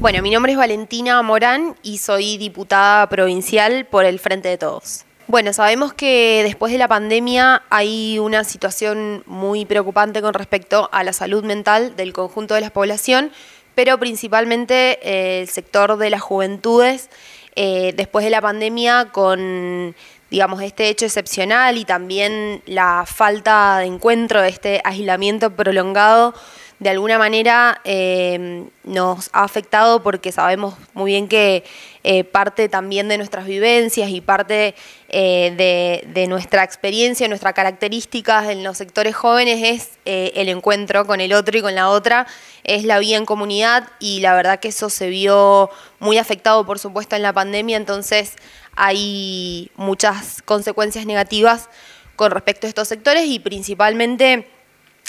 Bueno, mi nombre es Valentina Morán y soy diputada provincial por el Frente de Todos. Bueno, sabemos que después de la pandemia hay una situación muy preocupante con respecto a la salud mental del conjunto de la población, pero principalmente eh, el sector de las juventudes, eh, después de la pandemia con digamos, este hecho excepcional y también la falta de encuentro, este aislamiento prolongado, de alguna manera eh, nos ha afectado porque sabemos muy bien que eh, parte también de nuestras vivencias y parte eh, de, nuestra experiencia, nuestras características en los sectores jóvenes es el encuentro con el otro y con la otra, es la vida en comunidad y la verdad que eso se vio muy afectado por supuesto en la pandemia, entonces hay muchas consecuencias negativas con respecto a estos sectores y principalmente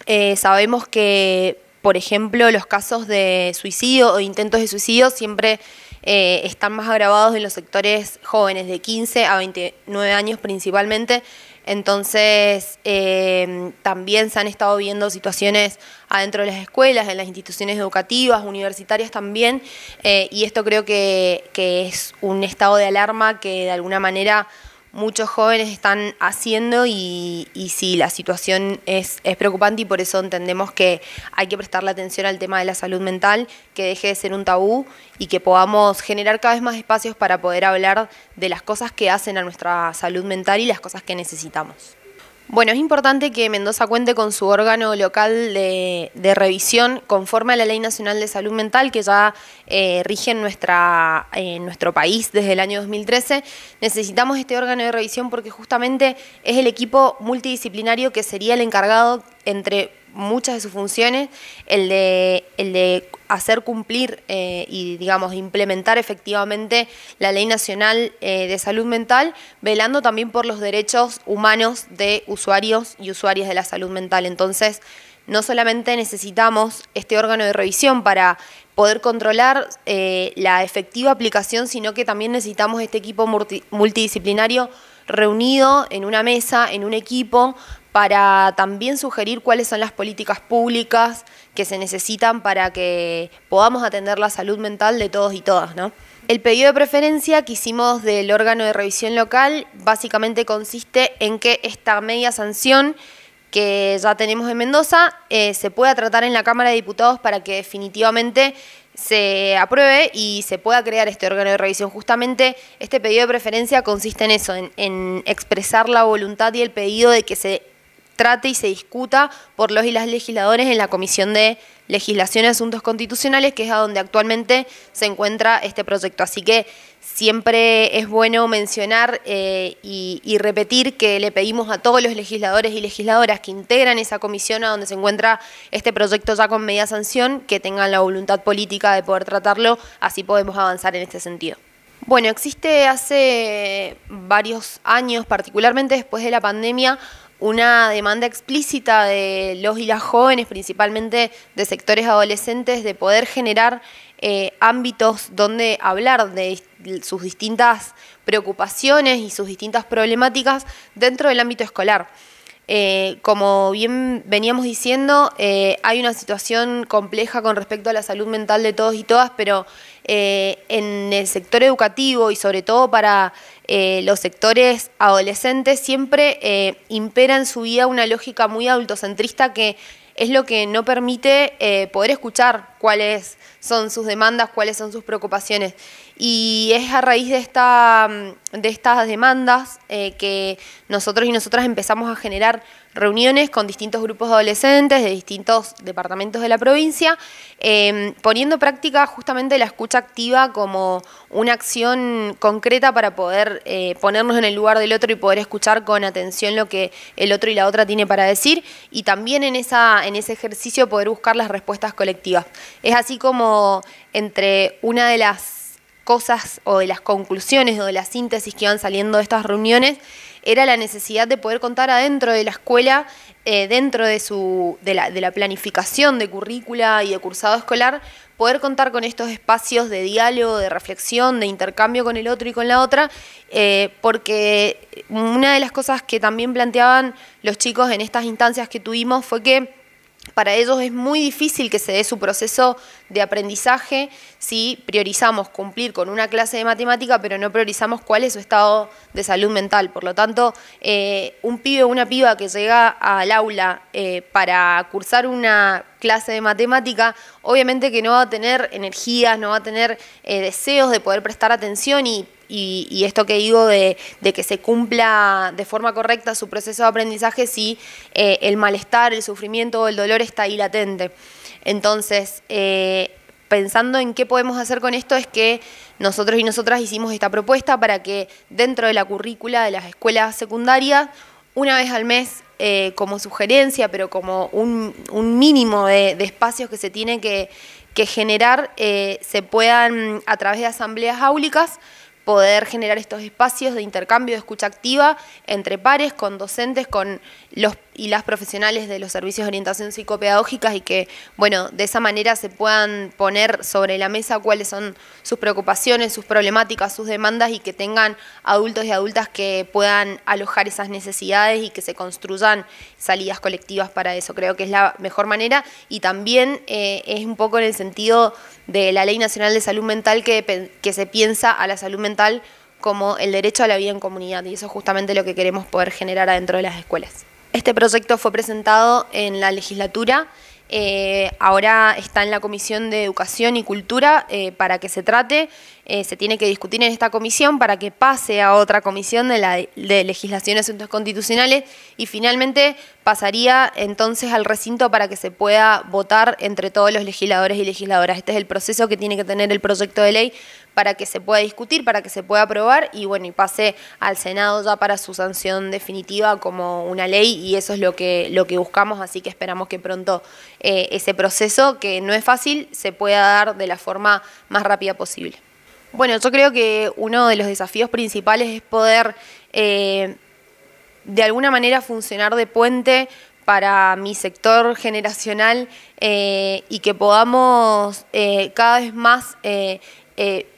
eh, sabemos que, por ejemplo, los casos de suicidio o intentos de suicidio siempre eh, están más agravados en los sectores jóvenes de 15 a 29 años principalmente. Entonces, eh, también se han estado viendo situaciones adentro de las escuelas, en las instituciones educativas, universitarias también, y esto creo que, que es un estado de alarma que de alguna manera muchos jóvenes están haciendo y, y sí, la situación es, es, preocupante y por eso entendemos que hay que prestarle atención al tema de la salud mental, que deje de ser un tabú y que podamos generar cada vez más espacios para poder hablar de las cosas que hacen a nuestra salud mental y las cosas que necesitamos. Bueno, es importante que Mendoza cuente con su órgano local de, revisión conforme a la Ley Nacional de Salud Mental que ya eh, rige en, en nuestro país desde el año 2013. Necesitamos este órgano de revisión porque justamente es el equipo multidisciplinario que sería el encargado entre muchas de sus funciones, el de, el de hacer cumplir eh, y, digamos, implementar efectivamente la Ley Nacional eh, de Salud Mental, velando también por los derechos humanos de usuarios y usuarias de la salud mental. Entonces, no solamente necesitamos este órgano de revisión para poder controlar eh, la efectiva aplicación, sino que también necesitamos este equipo multidisciplinario reunido en una mesa, en un equipo, para también sugerir cuáles son las políticas públicas que se necesitan para que podamos atender la salud mental de todos y todas, ¿no? El pedido de preferencia que hicimos del órgano de revisión local básicamente consiste en que esta media sanción que ya tenemos en Mendoza eh, se pueda tratar en la Cámara de Diputados para que definitivamente se apruebe y se pueda crear este órgano de revisión. Justamente este pedido de preferencia consiste en eso, en expresar la voluntad y el pedido de que se trate y se discuta por los y las legisladores en la Comisión de Legislación y Asuntos Constitucionales, que es a donde actualmente se encuentra este proyecto. Así que siempre es bueno mencionar eh, y, repetir que le pedimos a todos los legisladores y legisladoras que integran esa comisión a donde se encuentra este proyecto ya con media sanción, que tengan la voluntad política de poder tratarlo, así podemos avanzar en este sentido. Bueno, existe hace varios años, particularmente después de la pandemia, una demanda explícita de los y las jóvenes, principalmente de sectores adolescentes, de poder generar eh, ámbitos donde hablar de sus distintas preocupaciones y sus distintas problemáticas dentro del ámbito escolar. Eh, como bien veníamos diciendo, eh, hay una situación compleja con respecto a la salud mental de todos y todas, pero en el sector educativo y sobre todo para eh, los sectores adolescentes siempre eh, impera en su vida una lógica muy adultocentrista que es lo que no permite eh, poder escuchar cuáles son sus demandas, cuáles son sus preocupaciones. Y es a raíz de, esta, de estas demandas eh, que nosotros y nosotras empezamos a generar reuniones con distintos grupos de adolescentes de distintos departamentos de la provincia, em, poniendo en práctica justamente la escucha activa como una acción concreta para poder eh, ponernos en el lugar del otro y poder escuchar con atención lo que el otro y la otra tiene para decir y también en, esa, en ese ejercicio poder buscar las respuestas colectivas. Es así como entre una de las cosas o de las conclusiones o de las síntesis que iban saliendo de estas reuniones era la necesidad de poder contar adentro de la escuela, eh, dentro de, su, de, la, de la planificación de currícula y de cursado escolar, poder contar con estos espacios de diálogo, de reflexión, de intercambio con el otro y con la otra, eh, porque una de las cosas que también planteaban los chicos en estas instancias que tuvimos fue que para ellos es muy difícil que se dé su proceso de aprendizaje si priorizamos cumplir con una clase de matemática, pero no priorizamos cuál es su estado de salud mental. Por lo tanto, eh, un pibe o una piba que llega al aula eh, para cursar una clase de matemática, obviamente que no va a tener energías, no va a tener eh, deseos de poder prestar atención y esto que digo de, que se cumpla de forma correcta su proceso de aprendizaje si eh, el malestar, el sufrimiento o el dolor está ahí latente. Entonces, eh, pensando en qué podemos hacer con esto es que nosotros y nosotras hicimos esta propuesta para que dentro de la currícula de las escuelas secundarias, una vez al mes, eh, como sugerencia, pero como un, mínimo de, espacios que se tiene que, generar, se puedan, a través de asambleas áulicas, poder generar estos espacios de intercambio de escucha activa entre pares, con docentes, con los y las profesionales de los servicios de orientación psicopedagógicas y que, bueno, de esa manera se puedan poner sobre la mesa cuáles son sus preocupaciones, sus problemáticas, sus demandas y que tengan adultos y adultas que puedan alojar esas necesidades y que se construyan salidas colectivas para eso. Creo que es la mejor manera y también eh, es un poco en el sentido de la Ley Nacional de Salud Mental que, que se piensa a la salud mental como el derecho a la vida en comunidad y eso es justamente lo que queremos poder generar adentro de las escuelas. Este proyecto fue presentado en la legislatura, eh, ahora está en la Comisión de Educación y Cultura eh, para que se trate, eh, se tiene que discutir en esta comisión para que pase a otra comisión de, la, de Legislación y Asuntos Constitucionales y finalmente pasaría entonces al recinto para que se pueda votar entre todos los legisladores y legisladoras. Este es el proceso que tiene que tener el proyecto de ley para que se pueda discutir, para que se pueda aprobar y bueno, y pase al Senado ya para su sanción definitiva como una ley y eso es lo que, lo que buscamos, así que esperamos que pronto eh, ese proceso, que no es fácil, se pueda dar de la forma más rápida posible. Bueno, yo creo que uno de los desafíos principales es poder eh, de alguna manera funcionar de puente para mi sector generacional eh, y que podamos cada vez más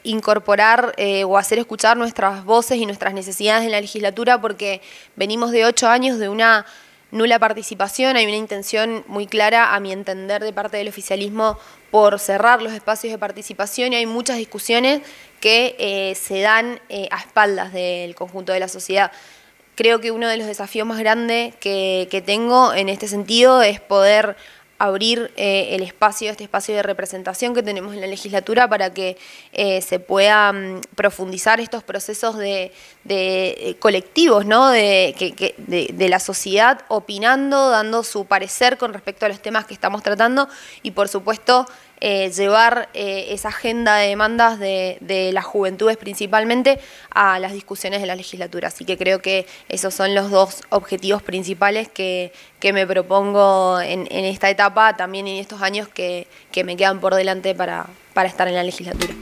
incorporar eh, o hacer escuchar nuestras voces y nuestras necesidades en la legislatura porque venimos de ocho años de una nula participación, hay una intención muy clara, a mi entender, de parte del oficialismo por cerrar los espacios de participación y hay muchas discusiones que eh, se dan a espaldas del conjunto de la sociedad. Creo que uno de los desafíos más grandes que tengo en este sentido es poder abrir eh, el espacio, este espacio de representación que tenemos en la legislatura para que eh, se puedan profundizar estos procesos de, eh, colectivos, ¿no? De, que, de, la sociedad opinando, dando su parecer con respecto a los temas que estamos tratando y por supuesto llevar esa agenda de demandas de, las juventudes principalmente a las discusiones de la legislatura. Así que creo que esos son los dos objetivos principales que, que me propongo en, esta etapa, también en estos años que, que me quedan por delante para, para estar en la legislatura.